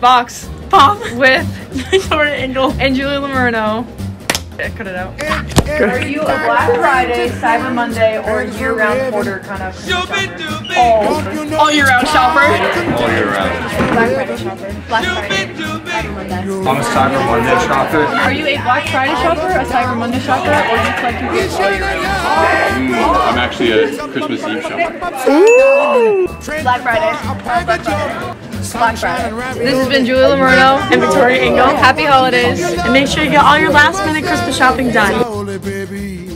Vox Pop. with Victoria Engle. and Julie Lomurno. Yeah, cut it out. Are you a Black Friday, Cyber Monday, or year-round quarter kind of shopper? all, all year round shopper? all year round. Black Friday shopper? Black Friday, Cyber Monday. I'm a Cyber Monday shopper. Are you a Black Friday shopper, a Cyber Monday shopper, or do you collect your gifts all year round? I'm actually a Christmas Eve shopper. Black Friday. Black Friday. This has been Julie Lomurno and Victoria Engle. Happy holidays, and make sure you get all your last-minute Christmas shopping done. Holy baby,